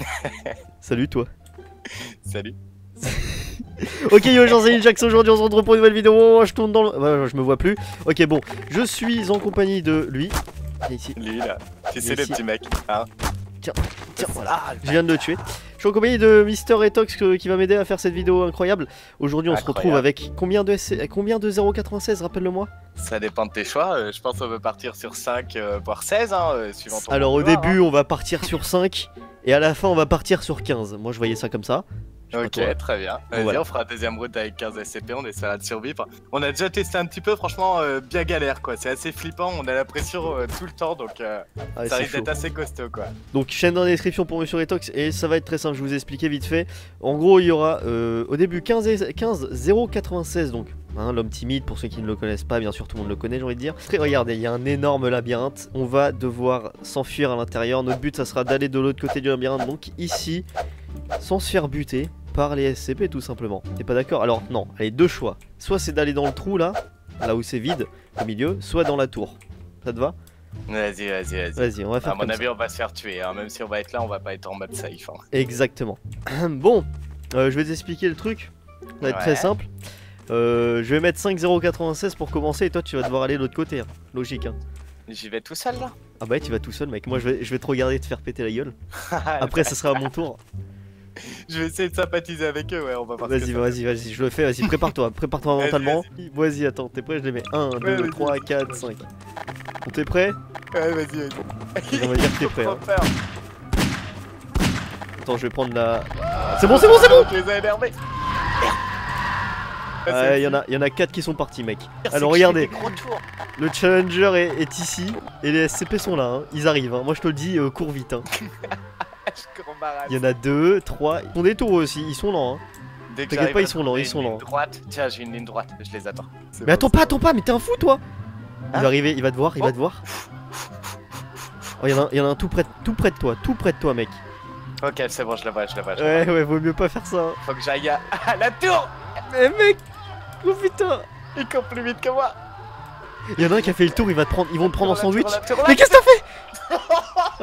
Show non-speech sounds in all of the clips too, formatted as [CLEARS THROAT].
[LAUGHS] Salut toi. Salut. [LAUGHS] ok yo, j'en sais Jax, aujourd'hui on se retrouve pour une nouvelle vidéo, Oh, je tourne dans le... Je me vois plus. Ok bon, je suis en compagnie de lui. Ici, Lui là. Tu sais le petit mec. Hein tiens voilà, je viens de le tuer. Je suis en compagnie de Mister Etox qui va m'aider à faire cette vidéo incroyable. Aujourd'hui on se retrouve avec combien de, SC combien de 096, rappelle-le-moi Ça dépend de tes choix. euh, je pense qu'on peut partir sur 5, euh, voire 16, hein, euh, suivant ton Alors au début on va partir sur 5 et à la fin on va partir sur 15. Moi je voyais ça comme ça. Ok, très bien. Vas-y, Voilà. on fera deuxième route avec 15 SCP, on essaiera de survivre. On a déjà testé un petit peu, franchement, euh, bien galère quoi. C'est assez flippant, on a la pression euh, tout le temps, donc euh, Ah, ça risque d'être assez costaud quoi. Donc chaîne dans la description pour Monsieur Etox et ça va être très simple, je vous ai expliqué vite fait. En gros il y aura euh, au début 15, et- 15 096 donc. Hein, L'homme timide, pour ceux qui ne le connaissent pas, bien sûr tout le monde le connaît j'ai envie de dire. Regardez, il y a un énorme labyrinthe, on va devoir s'enfuir à l'intérieur. Notre but ça sera d'aller de l'autre côté du labyrinthe, donc ici, sans se faire buter par les SCP tout simplement. T'es pas d'accord? Alors non, allez deux choix. Soit c'est d'aller dans le trou là, là où c'est vide, au milieu, soit dans la tour. Ça te va? Vas-y, vas-y, vas-y. Vas-y, on va faire À mon ça. avis, on va se faire tuer. hein. Même si on va être là, on va pas être en mode safe. hein. Exactement. [CLEARS THROAT] bon, euh, je vais t'expliquer le truc. Ça va être très simple. Euh, je vais mettre 5096 pour commencer et toi tu vas devoir aller de l'autre côté. hein. Logique. Hein. J'y vais tout seul là Ah bah ouais, tu vas tout seul mec. Moi je vais, je vais te regarder te faire péter la gueule. [LAUGHS] Après ça sera à mon tour. Je vais essayer de sympathiser avec eux, ouais, on va voir. ce Vas-y, vas-y, vas-y, je le fais. Vas-y, prépare-toi. Prépare-toi mentalement. Vas-y, attends, t'es prêt? Je les mets 1, 2, vas-y. 3, 4, 5. Bon, t'es prêt? Ouais, vas-y, vas-y. On va dire que t'es prêt. hein. Attends, je vais prendre la. C'est bon, c'est bon, c'est bon Je les ai énervés. Il [LAUGHS] y, en a- y en a 4 qui sont partis, mec. Alors regardez, le Challenger est, est ici et les SCP sont là. hein. Ils arrivent. hein. Moi je te le dis, euh, cours vite. hein. [LAUGHS] Il y en a 2, 3. Ils font des tours aussi, ils sont lents. hein. T'inquiète pas, ils sont lents, ils sont lents. Droite. Tiens, j'ai une ligne droite, je les attends. Mais attends pas, attends pas, mais t'es un fou toi Il Hein va arriver, il va te voir, il va Oh. te voir. Oh, il y en a, un- il y en a un tout près, tout près de toi, tout près de toi, mec. Ok, c'est bon, je le vois, je le vois. Ouais, ouais, vaut mieux pas faire ça. hein. Faut que j'aille à [LAUGHS] la tour. Mais mec Oh putain Il court plus vite que moi. Il y en a un qui a fait le tour, il va te prendre, ils vont te prendre en sandwich. Mais qu'est-ce que t'as fait? [LAUGHS]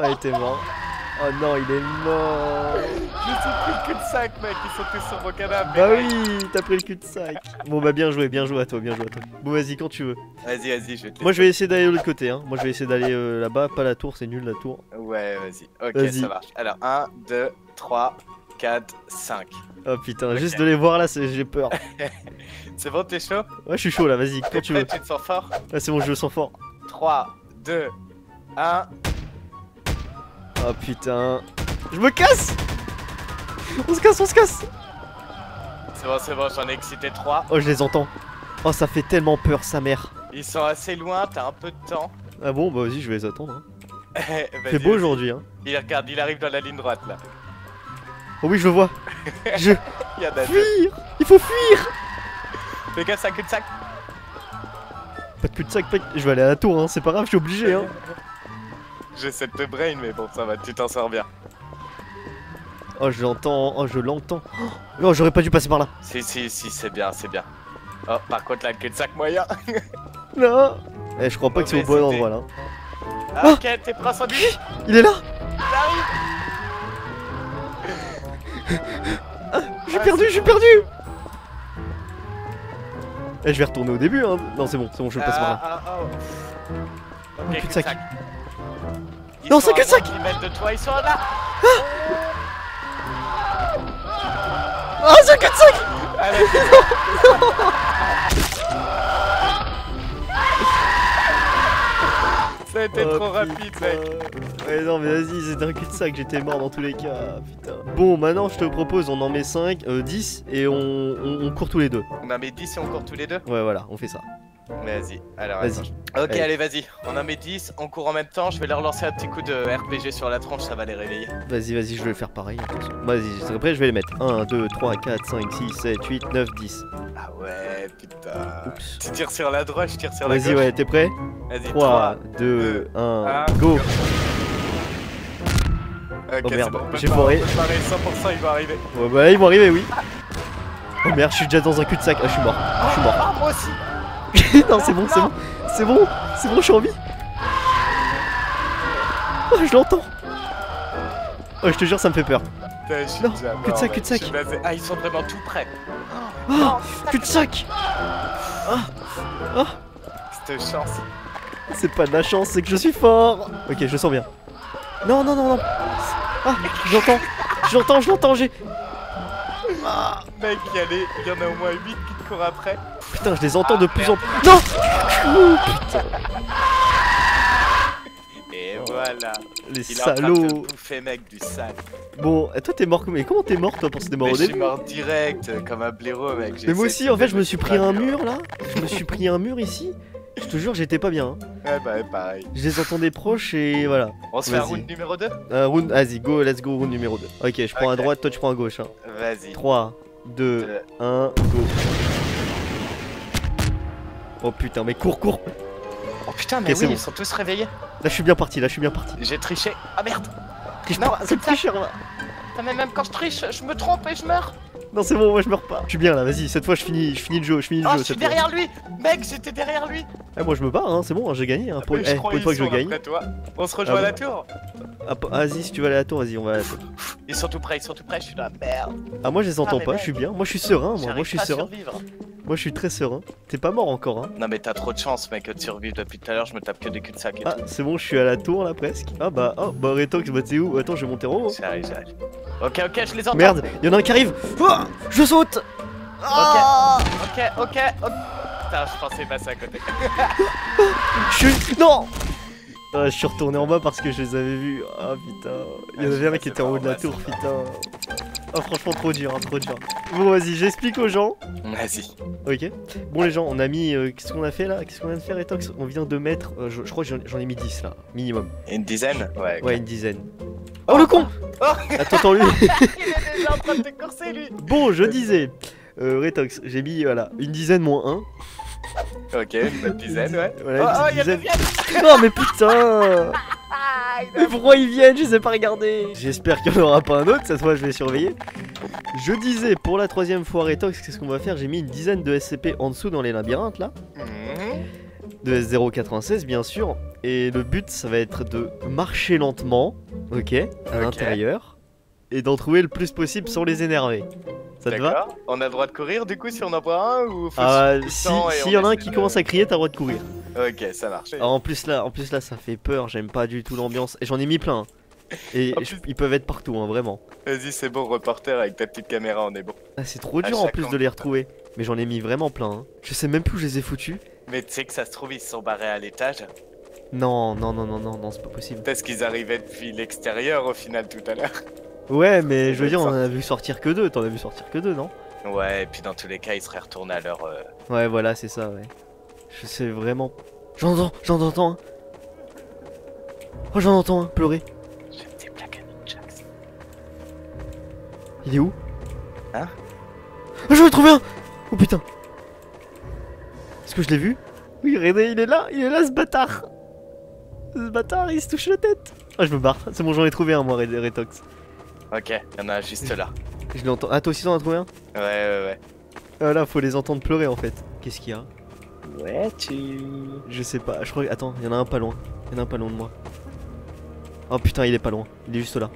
Ah, il était mort. Oh non, il est mort. Je suis pris le cul de sac, mec. Ils sont tous sur mon canapé. Bah oui, t'as pris le cul de sac. Bon bah bien joué, bien joué à toi, bien joué à toi. Bon vas-y quand tu veux. Vas-y, vas-y, je vais te Moi je vais essayer d'aller de l'autre côté, hein. Moi je vais essayer d'aller euh, là-bas, pas la tour, c'est nul la tour. Ouais, vas-y. Ok, ça marche. Alors, 1, 2, 3, 4, 5. Oh putain, juste de les voir là, j'ai peur. [LAUGHS] C'est bon, t'es chaud? Ouais, je suis chaud là, vas-y, quand tu veux. Tu te sens fort? Ouais, c'est bon, je le sens fort. 3, 2, 1. Oh putain. Je me casse On se casse, on se casse C'est bon, c'est bon, j'en ai excité 3. Oh, je les entends. Oh, ça fait tellement peur, sa mère. Ils sont assez loin, t'as un peu de temps. Ah bon, bah vas-y, je vais les attendre. Hein. [LAUGHS] C'est beau vas-y. aujourd'hui, hein. Il regarde, il arrive dans la ligne droite là. Oh oui, je le vois. Je... [LAUGHS] Il y a. Fuir Il faut fuir Fais gaffe, ça cul de sac. Pas de cul-de-sac, pas je vais aller à la tour, hein. c'est pas grave, je suis obligé. Hein. J'essaie de te brain, mais bon, ça va, tu t'en sors bien. Oh, je l'entends, oh, je l'entends. Oh, non, j'aurais pas dû passer par là. Si, si, si, c'est bien, c'est bien. Oh, par contre, là, le cul de sac moyen. [LAUGHS] Non Eh, je crois pas que c'est au bon endroit là. Ah, Ah ok, t'es prêt à Il est là J'ai perdu, j'ai perdu Eh, je vais retourner au début, hein. Non, c'est bon, c'est bon, je vais passer par là. Ah, ah, oh. Cul-de-sac. cul-de-sac. Ils Non, c'est cul-de-sac. moins de 10 mètres de toi, ils sont là Ah, c'est un cul-de-sac Allez, Ça a été Oh, trop rapide, putain. mec. Ouais, non, mais vas-y, c'était un cul-de-sac, j'étais mort dans tous les cas. Putain. Bon, maintenant, je te propose, on en met 5, 10 et on, on, on court tous les deux. On en met 10 et on court tous les deux Ouais, voilà, on fait ça. Vas-y, alors Vas-y. Ok, Allez. allez, vas-y. On en met 10, on court en même temps. Je vais leur lancer un petit coup de RPG sur la tronche, ça va les réveiller. Vas-y, vas-y, je vais faire pareil. Vas-y, prêt, je vais les mettre. 1, 2, 3, 4, 5, 6, 7, 8, 9, 10. Ah ouais, putain. Oups. Tu tires sur la droite, je tire sur la gauche. Vas-y, ouais, t'es prêt Vas-y, 3, 2, deux, 1, un, go Ok, Oh merde, j'ai foiré. on peut parer, 100% il va arriver. Ouais, bah, ils vont arriver, oui. Oh merde, je suis déjà dans un cul-de-sac. Ah, je suis mort. Je suis mort. Ah, moi aussi [LAUGHS] non, c'est bon, c'est bon. C'est bon, c'est bon, je suis en vie. Oh, je l'entends. Oh, je te jure, ça me fait peur. Non, cul-de-sac, cul-de-sac. Ah, ils sont vraiment tout près. Oh, cul-de-sac cette chance. C'est pas de la chance, c'est que je suis fort Ok, je sens bien. Non, non, non, non Ah, je l'entends Je l'entends, je l'entends, j'ai... Ah, Mec, il y, en a au moins 8 qui te courent après. putain, je les entends de plus en plus... Non Et voilà. Les Il est en train de te salauds bouffer, mec, du sale. Bon, et toi t'es mort mais comment t'es mort toi pour ce démarrer je suis mort direct, comme un blaireau, mec. Mais moi aussi en fait je me suis pris un la mur là Je me suis pris un mur ici Je te jure j'étais pas bien hein. Ouais, bah, pareil. Je les entendais proches et voilà On se fait un round numéro 2 Euh, round, vas-y go let's go round numéro 2 Ok je prends à droite toi tu prends à gauche hein. Vas-y. 3, 2, Deux. 1, go Oh putain mais cours cours Oh putain, mais oui, bon. ils sont tous réveillés. Là je suis bien parti là je suis bien parti J'ai triché. Ah merde Triche Non, pas c'est tricheur là Putain, mais même quand je triche, je me trompe et je meurs. Non c'est bon moi je meurs pas Je suis bien là vas-y cette fois je finis, je finis le jeu je finis le Oh, jeu je suis cette fois. derrière lui Mec, j'étais derrière lui Ah moi je me bats hein c'est bon hein, j'ai gagné hein. pour, Mais eh, pour une fois que je gagne toi. On se rejoint Ah à la tour Ah, Vas-y si tu veux aller à la tour vas-y on va à la tour Ils sont tout près, ils sont tout près, je suis dans la merde. Ah moi je les entends pas, mec. je suis bien, moi je suis serein, moi, moi je suis serein, survivre. Moi je suis très serein. T'es pas mort encore hein Non mais t'as trop de chance mec de survivre depuis tout à l'heure, je me tape que des cul-de-sac et Ah c'est bon je suis à la tour là presque. Ah bah oh bah Retox bah t'es où? Attends je vais monter en haut. tout. J'arrive, j'arrive. Ok, ok, je les entends. Merde, y'en a un qui arrive Ah, Je saute Ah Ok, ok, ok. Putain, je pensais passer à côté. [LAUGHS] Je suis... Non Ah, Je suis retourné en bas parce que je les avais vus. Ah putain. Il y en Ah, avait un qui était en haut de la tour, c'est putain. Ah franchement trop dur, hein, trop dur. Bon vas-y, j'explique aux gens. Vas-y. Ok. Bon les gens, on a mis... euh, Qu'est-ce qu'on a fait là? Qu'est-ce qu'on vient de faire Retox On vient de mettre... euh, je, je crois que j'en- ai mis 10 là, minimum. Une dizaine? Ouais. Ouais, une dizaine. Oh le con Oh Attends, attends lui [LAUGHS] Il est déjà en train de te courser lui Bon, je disais, euh, Retox, j'ai mis voilà, une dizaine moins Ok, une bonne dizaine, ouais. 1. Voilà, Oh, oh, une il y a le dizaine. deuxième Non, mais putain [LAUGHS] Mais pourquoi ils viennent Je ai pas regardés J'espère qu'il n'y en aura pas un autre, cette fois je vais surveiller. Je disais, pour la troisième fois Retox, qu'est-ce qu'on va faire? J'ai mis une dizaine de SCP en dessous dans les labyrinthes là, Mhm. de S096 bien sûr. Et le but, ça va être de marcher lentement, ok, à l'intérieur, et d'en trouver le plus possible sans les énerver. Ça te va. On a le droit de courir du coup si on en voit un ou faut Ah, si, on y en a un qui commence à crier, t'as le droit de courir. Ok, ça marche. Alors, en plus là, en plus là, ça fait peur. J'aime pas du tout l'ambiance. Et j'en ai mis plein. Et je- ils peuvent être partout, hein, vraiment. Vas-y, c'est bon, reporter avec ta petite caméra, on est bon. Ah, c'est trop dur en plus de les retrouver. Mais j'en ai mis vraiment plein. hein. Je sais même plus où je les ai foutus. Mais tu sais que ça se trouve, ils se sont barrés à l'étage Non, non, non, non, non, non, c'est pas possible. parce qu'ils arrivaient depuis l'extérieur au final tout à l'heure. Ouais, mais je veux dire, on en a vu sortir que deux. T'en as vu sortir que deux, non Ouais, et puis dans tous les cas, ils seraient retournés à leur. euh, Ouais, voilà, c'est ça, ouais. Je sais vraiment. J'en entends, j'en entends un. Oh, j'en entends un pleurer. J'aime tes plaques à. Il est où Hein Ah, j'en ai trouvé un Oh putain Est-ce que je l'ai vu Oui, regardez, il est là, il est là ce bâtard Ce bâtard, il se touche la tête Ah, je me barre, c'est bon, j'en ai trouvé un, moi, Retox. Ok, il y en a juste là. Je l'entends. Ah, toi aussi, t'en as trouvé un Ouais, ouais, ouais. Ah, là, faut les entendre pleurer, en fait. Qu'est-ce qu'il y a Ouais, tu. Je sais pas, je crois que... Attends, il y en a un pas loin. Il y en a un pas loin de moi. Oh putain, il est pas loin, il est juste là.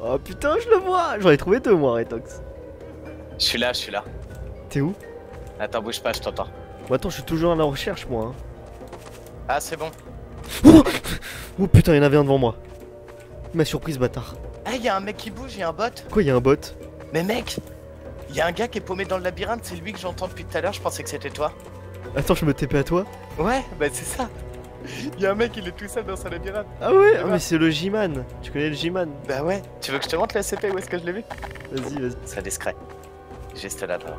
Oh putain, je le vois J'en ai trouvé deux, moi, Retox. Je suis là, je suis là. T'es où Attends, bouge pas, je t'entends. Bon, attends, je suis toujours à la recherche, moi. hein. Ah, c'est bon. Oh, oh putain, il y en avait un devant moi. M'a surpris ce bâtard. Ah, il y a un mec qui bouge, il y a un bot. Quoi, il y a un bot? Mais mec, il y a un gars qui est paumé dans le labyrinthe, c'est lui que j'entends depuis tout à l'heure, je pensais que c'était toi. Attends, je me TP à toi? Ouais, bah c'est ça. Il y a un mec, il est tout seul dans son labyrinthe. Ah ouais? Ah mais c'est le G-Man Tu connais le G-Man? Bah ouais. Tu veux que je te montre la CP où est-ce que je l'ai vu? Vas-y, vas-y. C'est discret. Juste là devant.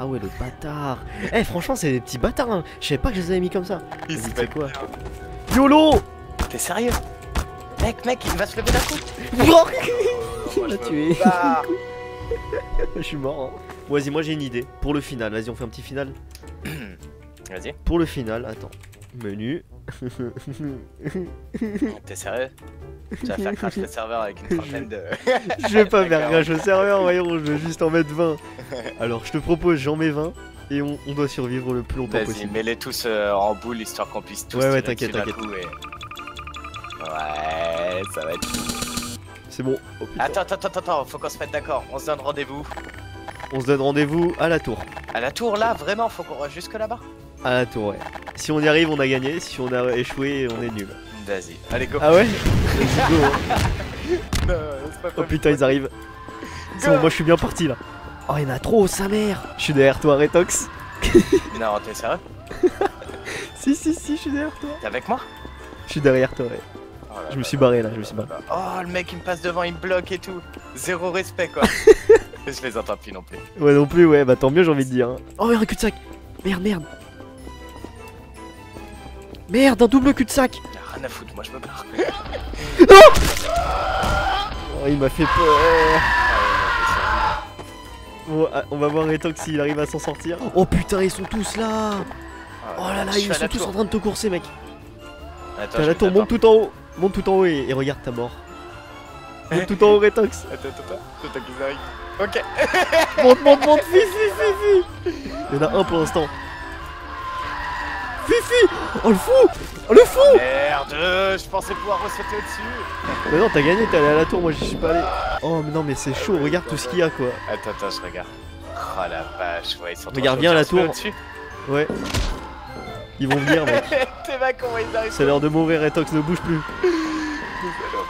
Ah ouais, le bâtard Eh, franchement, c'est des petits bâtards, hein. Je savais pas que je les avais mis comme ça. Il Vas-y, se tu sais fait quoi. YOLO T'es sérieux? Mec, mec, il va se lever d'un coup. On [LAUGHS] l'a tué. Ah. [LAUGHS] Je suis mort. Hein. Bon, vas-y, moi j'ai une idée. Pour le final, vas-y, on fait un petit final. [CLEARS THROAT] Vas-y, Pour le final, attends. Menu. t'es sérieux? Tu vas faire crash le serveur avec une trentaine de. [LAUGHS] je vais pas faire crash au serveur, voyons, je vais juste en mettre 20. Alors, je te propose, j'en mets 20. Et on, on doit survivre le plus longtemps Vas-y, possible. mets-les tous euh, en boule histoire qu'on puisse tous. Ouais, ouais, t'inquiète, t'inquiète. et- Ouais, Ouais, ça va être. C'est bon. Oh. Attends, attends, attends, attends, faut qu'on se mette d'accord. On se donne rendez-vous. On se donne rendez-vous à la tour. À la tour là, vraiment, faut qu'on va jusque là-bas? À la tour, ouais. Si on y arrive, on a gagné. Si on a échoué, on est nul. Vas-y, allez go. Ah ouais? [LAUGHS] Go, hein. Non, pas Oh putain, ils arrivent. C'est bon, moi je suis bien parti là. Oh, il y en a trop, sa mère. Je suis derrière toi, Retox. [LAUGHS] Non, t'es sérieux? Si, si, si, je suis derrière toi. T'es avec moi? Je suis derrière toi, ouais. Je me suis barré là, je me suis barré. Oh, le mec il me passe devant, il me bloque et tout. Zéro respect quoi. [LAUGHS] je les entends plus non plus. Ouais, non plus, ouais, bah tant mieux, j'ai envie de dire. hein. Oh, un cul-de-sac. Merde, merde. Merde, un double cul-de-sac. Y'a rien à foutre, moi je me barre. [LAUGHS] Oh, il m'a fait peur. Bon, ah, on va voir Retox s'il arrive à s'en sortir. Oh putain, ils sont tous là. Oh là là, ils sont tous tour. en train de te courser, mec. Attends, T'as la tour, monte tout en haut. Monte tout en haut et, et regarde ta mort. Monte tout en haut, Retox. Attends, attends, attends, attends qu'ils arrivent. Ok. [LAUGHS] Monte, monte, monte, Fifi, Fifi Il y en a un pour l'instant. Fifi Oh le fou Oh le fou Merde, je pensais pouvoir ressauter au-dessus. Mais non, t'as gagné, t'es allé à la tour, moi j'y suis pas allé. Oh mais non, mais c'est chaud, regarde tout ce qu'il y a quoi. Attends, attends, je regarde. Oh la vache, ouais, ils sont Regarde bien la tour. Ouais. Ils vont venir, [LAUGHS] mec. C'est l'heure de mourir, Retox, ne bouge plus.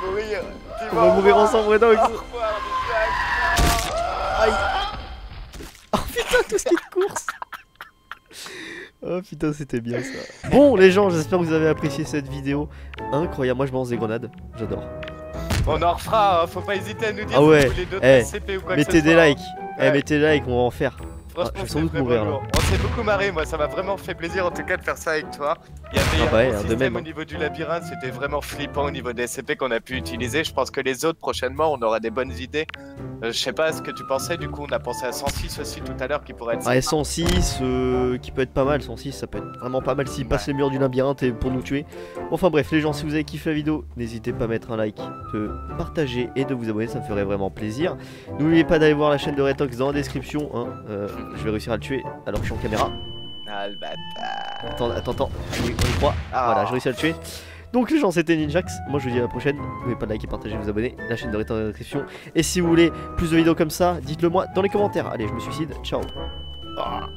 Mourir. On va mourir ensemble, Jack. Aïe Oh putain, tout ce qui est de course Oh putain, c'était bien ça. Bon, les gens, j'espère que vous avez apprécié cette vidéo. Incroyable, moi je lance des grenades, j'adore. On en refera, hein, faut pas hésiter à nous dire Ah ouais, si vous voulez d'autres eh, SCP ou quoi que Mettez ce des soit. likes. Eh, mettez des likes, on va en faire. Franchement, Ah, sans doute mourir, lourd. On s'est beaucoup marré, moi, ça m'a vraiment fait plaisir en tout cas de faire ça avec toi. Il y avait Ah un bah bon système même. au niveau du labyrinthe, c'était vraiment flippant au niveau des SCP qu'on a pu utiliser. Je pense que les autres, prochainement, on aura des bonnes idées. Euh, je sais pas ce que tu pensais, du coup, on a pensé à 106 aussi tout à l'heure qui pourrait être. 106, euh, qui peut être pas mal, 106, ça peut être vraiment pas mal s'il passe les murs du labyrinthe et pour nous tuer. Enfin bref, les gens, si vous avez kiffé la vidéo, n'hésitez pas à mettre un like, de partager et de vous abonner, ça me ferait vraiment plaisir. N'oubliez pas d'aller voir la chaîne de Retox dans la description, hein, euh, je vais réussir à le tuer alors que je suis en caméra. Ah, le bâtard. Attends, attends, attends, oui, on y croit. Ah. Voilà, j'ai réussi à le tuer. Donc les gens, c'était Ninjax. Moi, je vous dis à la prochaine. N'oubliez pas de liker, partager, vous abonner. La chaîne de Retox dans la description. Et si vous voulez plus de vidéos comme ça, dites-le moi dans les commentaires. Allez, je me suicide. Ciao. Ah.